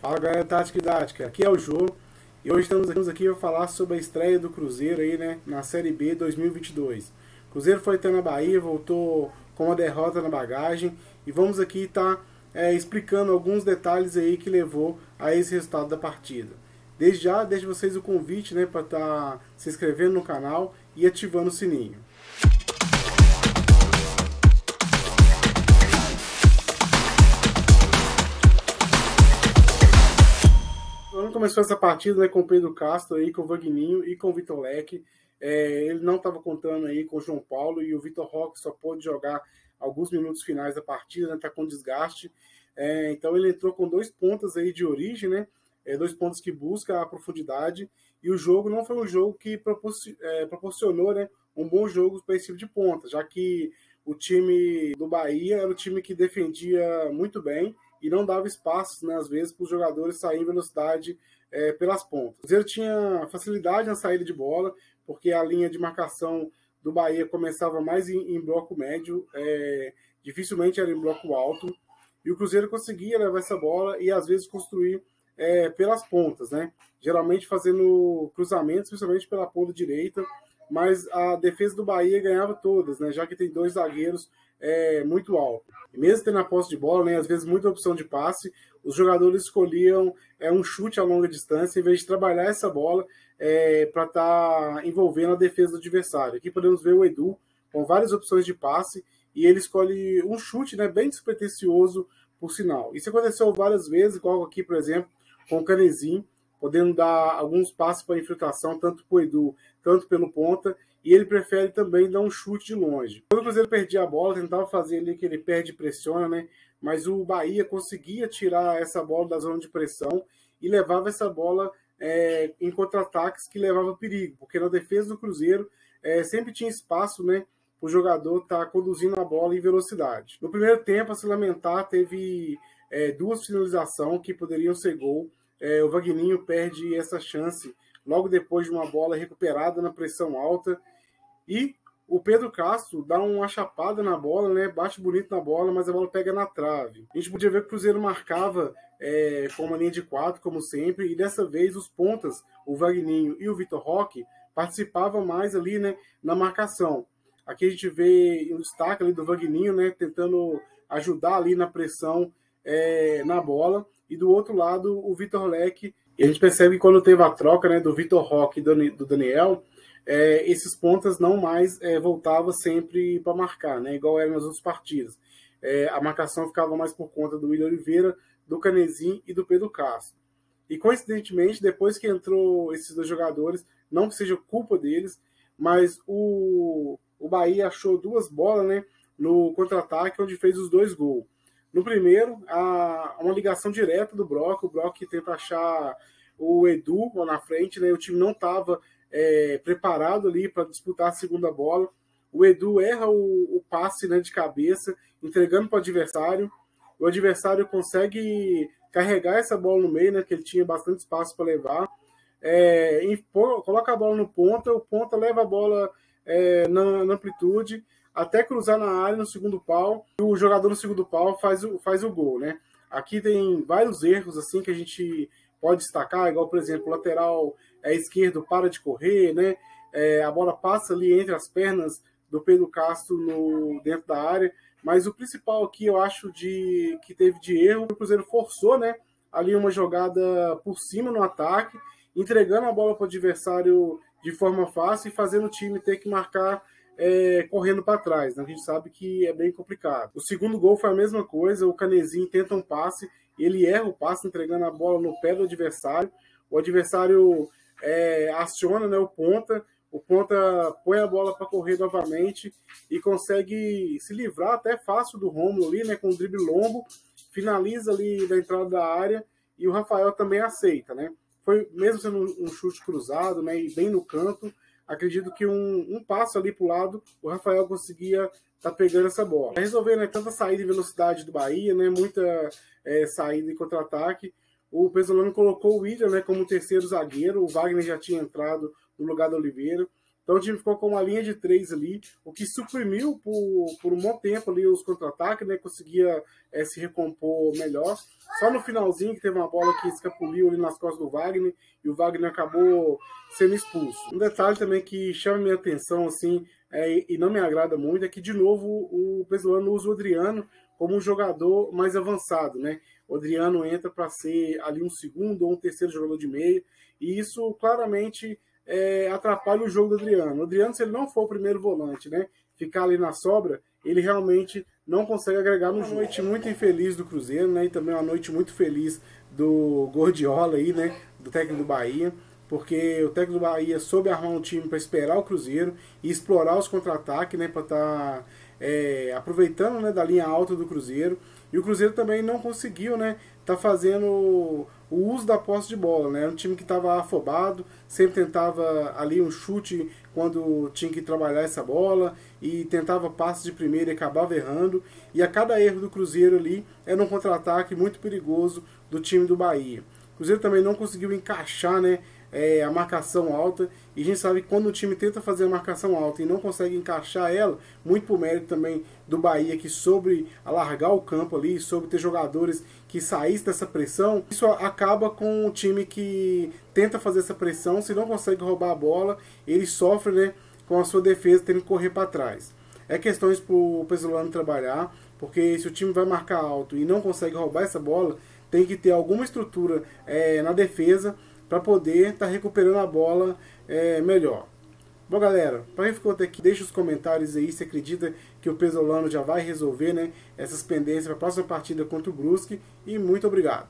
Fala galera Tática e aqui é o Jô e hoje estamos aqui para falar sobre a estreia do Cruzeiro aí, né, na Série B 2022. O Cruzeiro foi até na Bahia, voltou com uma derrota na bagagem e vamos aqui estar tá, é, explicando alguns detalhes aí que levou a esse resultado da partida. Desde já, deixo vocês o convite né, para estar tá se inscrevendo no canal e ativando o sininho. Começou essa partida né, com o Pedro Castro, aí, com o Vagninho e com o Vitor Leque, é, ele não estava contando aí com o João Paulo e o Vitor Roque só pôde jogar alguns minutos finais da partida, está né, tá com desgaste. É, então ele entrou com dois pontos aí de origem, né? É, dois pontos que busca a profundidade. E o jogo não foi um jogo que é, proporcionou né, um bom jogo para esse tipo de ponta, já que o time do Bahia era o time que defendia muito bem e não dava espaço, né, às vezes, para os jogadores saírem em velocidade é, pelas pontas. O Cruzeiro tinha facilidade na saída de bola, porque a linha de marcação do Bahia começava mais em, em bloco médio, é, dificilmente era em bloco alto, e o Cruzeiro conseguia levar essa bola e às vezes construir é, pelas pontas, né? Geralmente fazendo cruzamentos, principalmente pela ponta direita, mas a defesa do Bahia ganhava todas, né? Já que tem dois zagueiros é, muito altos. E mesmo tendo a posse de bola, né, às vezes muita opção de passe, os jogadores escolhiam é, um chute a longa distância em vez de trabalhar essa bola é, para estar tá envolvendo a defesa do adversário. Aqui podemos ver o Edu com várias opções de passe e ele escolhe um chute né, bem despretensioso, por sinal. Isso aconteceu várias vezes, igual aqui, por exemplo, com o Canezinho, podendo dar alguns passos para infiltração, tanto para o Edu, tanto pelo ponta, e ele prefere também dar um chute de longe. Quando o Cruzeiro perdia a bola, tentava fazer ali que ele perde e pressiona, né? Mas o Bahia conseguia tirar essa bola da zona de pressão e levava essa bola é, em contra-ataques que levava perigo, porque na defesa do Cruzeiro é, sempre tinha espaço, né? O jogador tá conduzindo a bola em velocidade. No primeiro tempo, a se lamentar, teve é, duas finalizações que poderiam ser gol. É, o Vagninho perde essa chance logo depois de uma bola recuperada na pressão alta. E o Pedro Castro dá uma chapada na bola, né? Bate bonito na bola, mas a bola pega na trave. A gente podia ver que o Cruzeiro marcava é, com uma linha de quatro, como sempre, e dessa vez os pontas, o Vagninho e o Vitor Roque, participavam mais ali, né, na marcação. Aqui a gente vê um destaque ali do Vagninho, né, tentando ajudar ali na pressão é, na bola. E do outro lado, o Vitor Leque e a gente percebe que quando teve a troca né, do Vitor Roque e do Daniel, é, esses pontas não mais é, voltavam sempre para marcar, né, igual era nas outras partidas. É, a marcação ficava mais por conta do William Oliveira, do Canezin e do Pedro Castro. E coincidentemente, depois que entrou esses dois jogadores, não que seja culpa deles, mas o, o Bahia achou duas bolas né, no contra-ataque, onde fez os dois gols. No primeiro, a, uma ligação direta do Brock, o Brock tenta achar o Edu lá na frente, né? O time não estava é, preparado ali para disputar a segunda bola. O Edu erra o, o passe né, de cabeça, entregando para o adversário. O adversário consegue carregar essa bola no meio, né? Que ele tinha bastante espaço para levar. É, coloca a bola no ponta, o ponta leva a bola é, na, na amplitude até cruzar na área no segundo pau, e o jogador no segundo pau faz o, faz o gol, né? Aqui tem vários erros assim que a gente pode destacar, igual por exemplo, o lateral é, esquerdo para de correr, né? É, a bola passa ali entre as pernas do Pedro Castro no, dentro da área, mas o principal aqui eu acho de que teve de erro, o Cruzeiro forçou, né? Ali uma jogada por cima no ataque, entregando a bola para o adversário de forma fácil e fazendo o time ter que marcar é, correndo para trás. Né? A gente sabe que é bem complicado. O segundo gol foi a mesma coisa. O Canezinho tenta um passe, ele erra o passe, entregando a bola no pé do adversário. O adversário é, aciona né, o ponta. O ponta põe a bola para correr novamente e consegue se livrar até fácil do Romulo ali, né, com um drible longo, finaliza ali da entrada da área e o Rafael também aceita, né? Foi mesmo sendo um chute cruzado, né, e bem no canto, acredito que um, um passo ali para o lado, o Rafael conseguia estar tá pegando essa bola. Resolver né, tanta saída e velocidade do Bahia, né, muita é, saída e contra-ataque. O Pesolano colocou o William né, como terceiro zagueiro, o Wagner já tinha entrado no lugar do Oliveira. Então o time ficou com uma linha de três ali, o que suprimiu por, por um bom tempo ali os contra-ataques, né? Conseguia é, se recompor melhor. Só no finalzinho que teve uma bola que escapuliu ali nas costas do Wagner e o Wagner acabou sendo expulso. Um detalhe também que chama minha atenção, assim, é, e não me agrada muito, é que de novo o Pesolano usa o Adriano como um jogador mais avançado, né? O Adriano entra para ser ali um segundo ou um terceiro jogador de meio, e isso claramente é, atrapalha o jogo do Adriano. O Adriano, se ele não for o primeiro volante, né? Ficar ali na sobra, ele realmente não consegue agregar no jogo. Uma noite muito infeliz do Cruzeiro, né? E também uma noite muito feliz do Gordiola aí, né? Do técnico do Bahia. Porque o técnico do Bahia soube armar um time para esperar o Cruzeiro e explorar os contra-ataques, né? Para estar tá, é, aproveitando né, da linha alta do Cruzeiro. E o Cruzeiro também não conseguiu, né? Tá fazendo o uso da posse de bola, né? Era um time que estava afobado, sempre tentava ali um chute quando tinha que trabalhar essa bola e tentava passes de primeira e acabava errando. E a cada erro do Cruzeiro ali era um contra-ataque muito perigoso do time do Bahia. O Cruzeiro também não conseguiu encaixar, né? É, a marcação alta. E a gente sabe que quando o time tenta fazer a marcação alta e não consegue encaixar ela, muito por mérito também do Bahia, que sobre alargar o campo ali, sobre ter jogadores que saíssem dessa pressão, isso acaba com o time que tenta fazer essa pressão, se não consegue roubar a bola, ele sofre né, com a sua defesa tendo que correr para trás. É questões para o Pesolano trabalhar, porque se o time vai marcar alto e não consegue roubar essa bola, tem que ter alguma estrutura é, na defesa para poder estar tá recuperando a bola é, melhor. Bom, galera, para quem ficou até aqui, deixa os comentários aí se acredita que o Pesolano já vai resolver né, essas pendências para a próxima partida contra o Brusque. E muito obrigado.